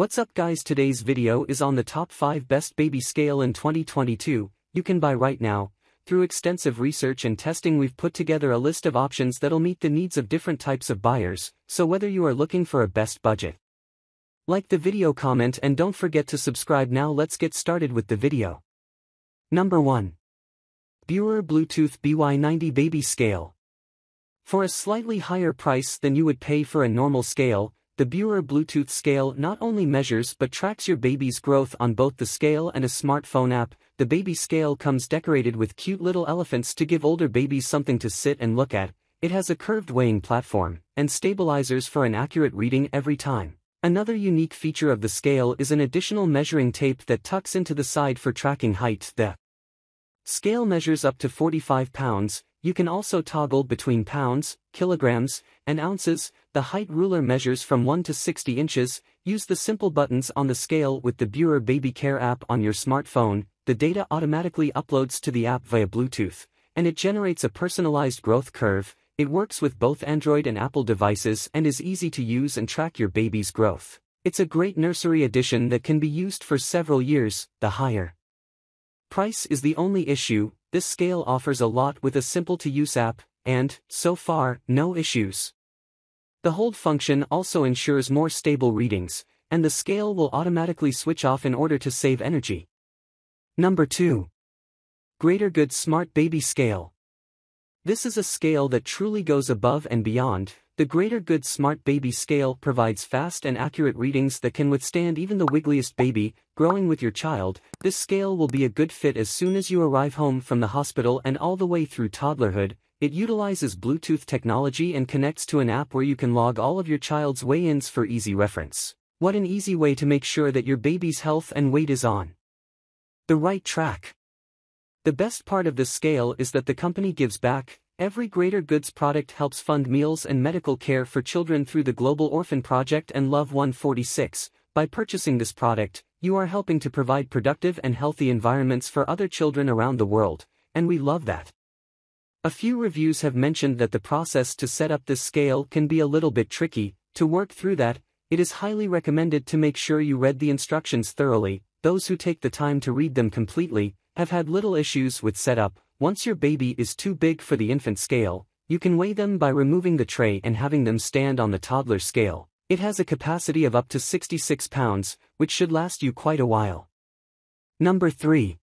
What's up guys today's video is on the top 5 best baby scale in 2022, you can buy right now. Through extensive research and testing we've put together a list of options that'll meet the needs of different types of buyers, so whether you are looking for a best budget. Like the video comment and don't forget to subscribe now let's get started with the video. Number 1. Beurer Bluetooth BY90 Baby Scale. For a slightly higher price than you would pay for a normal scale, the Beurer Bluetooth scale not only measures but tracks your baby's growth on both the scale and a smartphone app. The baby scale comes decorated with cute little elephants to give older babies something to sit and look at. It has a curved weighing platform and stabilizers for an accurate reading every time. Another unique feature of the scale is an additional measuring tape that tucks into the side for tracking height. The scale measures up to 45 pounds, you can also toggle between pounds, kilograms, and ounces, the height ruler measures from 1 to 60 inches, use the simple buttons on the scale with the Beurer Baby Care app on your smartphone, the data automatically uploads to the app via Bluetooth, and it generates a personalized growth curve, it works with both Android and Apple devices and is easy to use and track your baby's growth. It's a great nursery addition that can be used for several years, the higher. Price is the only issue, this scale offers a lot with a simple-to-use app, and, so far, no issues. The hold function also ensures more stable readings, and the scale will automatically switch off in order to save energy. Number 2. Greater Good Smart Baby Scale. This is a scale that truly goes above and beyond, the Greater Good Smart Baby Scale provides fast and accurate readings that can withstand even the wiggliest baby, growing with your child, this scale will be a good fit as soon as you arrive home from the hospital and all the way through toddlerhood, it utilizes Bluetooth technology and connects to an app where you can log all of your child's weigh-ins for easy reference. What an easy way to make sure that your baby's health and weight is on the right track. The best part of this scale is that the company gives back, Every Greater Goods product helps fund meals and medical care for children through the Global Orphan Project and Love 146. By purchasing this product, you are helping to provide productive and healthy environments for other children around the world, and we love that. A few reviews have mentioned that the process to set up this scale can be a little bit tricky, to work through that, it is highly recommended to make sure you read the instructions thoroughly, those who take the time to read them completely, have had little issues with setup, once your baby is too big for the infant scale, you can weigh them by removing the tray and having them stand on the toddler scale. It has a capacity of up to 66 pounds, which should last you quite a while. Number 3.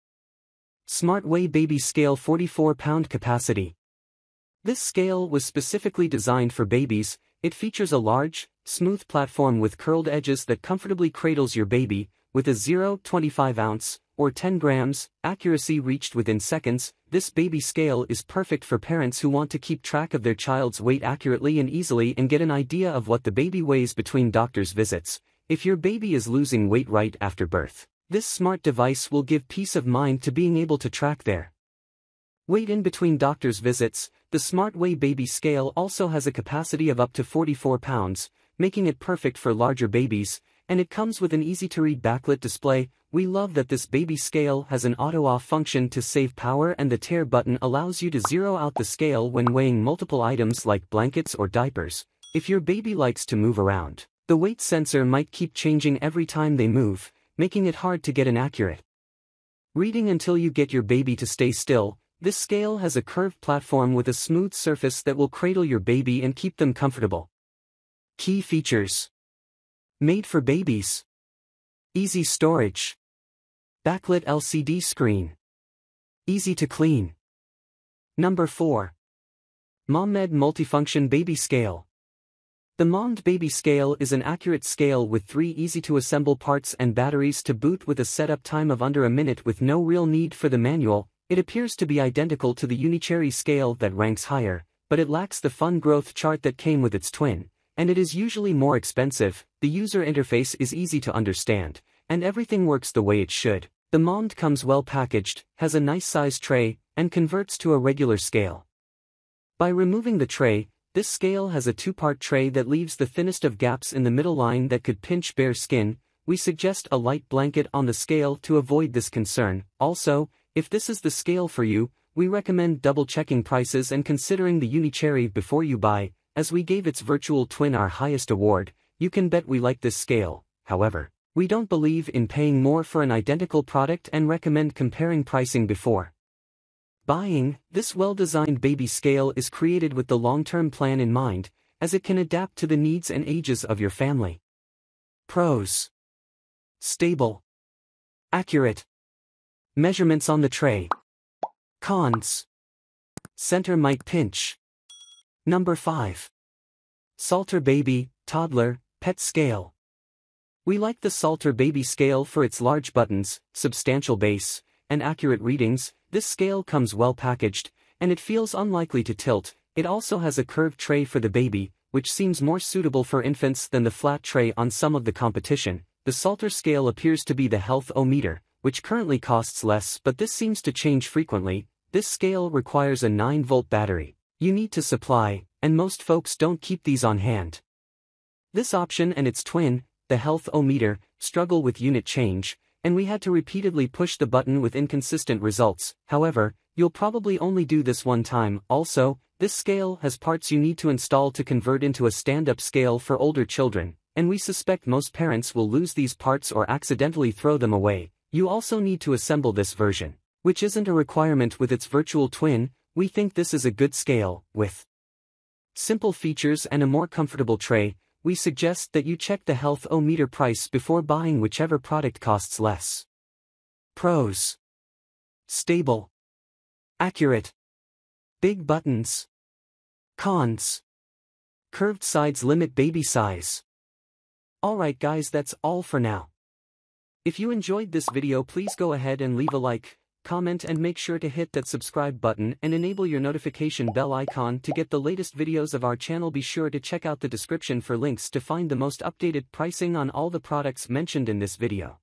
SmartWeigh Baby Scale 44 pound capacity. This scale was specifically designed for babies, it features a large, smooth platform with curled edges that comfortably cradles your baby, with a 0.25 ounce, or 10 grams, accuracy reached within seconds, this baby scale is perfect for parents who want to keep track of their child's weight accurately and easily and get an idea of what the baby weighs between doctor's visits. If your baby is losing weight right after birth, this smart device will give peace of mind to being able to track their weight in between doctor's visits. The SmartWeigh Baby Scale also has a capacity of up to 44 pounds, making it perfect for larger babies, and it comes with an easy-to-read backlit display, we love that this baby scale has an auto-off function to save power and the tare button allows you to zero out the scale when weighing multiple items like blankets or diapers. If your baby likes to move around, the weight sensor might keep changing every time they move, making it hard to get an accurate reading until you get your baby to stay still. This scale has a curved platform with a smooth surface that will cradle your baby and keep them comfortable. Key features Made for babies. Easy storage. Backlit LCD screen. Easy to clean. Number 4. MomMed Multifunction Baby Scale. The MomMed Baby Scale is an accurate scale with three easy-to-assemble parts and batteries to boot with a setup time of under a minute with no real need for the manual, it appears to be identical to the Unicherry scale that ranks higher, but it lacks the fun growth chart that came with its twin, and it is usually more expensive, the user interface is easy to understand, and everything works the way it should. The MomMed comes well packaged, has a nice size tray, and converts to a regular scale. By removing the tray, this scale has a two-part tray that leaves the thinnest of gaps in the middle line that could pinch bare skin, we suggest a light blanket on the scale to avoid this concern. Also, if this is the scale for you, we recommend double-checking prices and considering the Unicherry before you buy, as we gave its virtual twin our highest award, you can bet we like this scale, however. We don't believe in paying more for an identical product and recommend comparing pricing before buying. This well-designed baby scale is created with the long-term plan in mind, as it can adapt to the needs and ages of your family. Pros Stable Accurate Measurements on the tray Cons Center might pinch. Number 5. Salter Baby, Toddler, Pet Scale. We like the Salter Baby scale for its large buttons, substantial base, and accurate readings, this scale comes well packaged, and it feels unlikely to tilt, it also has a curved tray for the baby, which seems more suitable for infants than the flat tray on some of the competition. The Salter scale appears to be the health-o-meter, which currently costs less but this seems to change frequently, this scale requires a 9-volt battery. You need to supply, and most folks don't keep these on hand. This option and its twin, the health-o-meter, struggle with unit change, and we had to repeatedly push the button with inconsistent results, however, you'll probably only do this one time. Also, this scale has parts you need to install to convert into a stand-up scale for older children, and we suspect most parents will lose these parts or accidentally throw them away. You also need to assemble this version, which isn't a requirement with its virtual twin, we think this is a good scale, with simple features and a more comfortable tray, we suggest that you check the health-o-meter price before buying whichever product costs less. Pros. Stable. Accurate. Big buttons. Cons. Curved sides limit baby size. Alright guys that's all for now. If you enjoyed this video please go ahead and leave a like, comment and make sure to hit that subscribe button and enable your notification bell icon to get the latest videos of our channel be sure to check out the description for links to find the most updated pricing on all the products mentioned in this video.